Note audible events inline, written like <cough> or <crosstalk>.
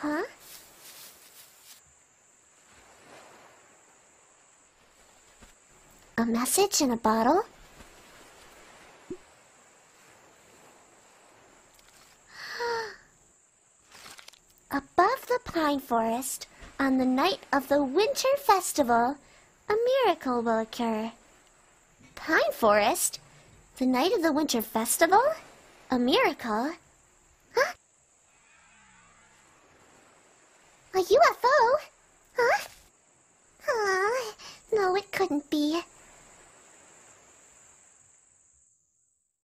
Huh? A message in a bottle? <gasps> Above the pine forest, on the night of the winter festival, a miracle will occur. Pine forest? The night of the winter festival? A miracle? A UFO? Huh? Aw, no, it couldn't be.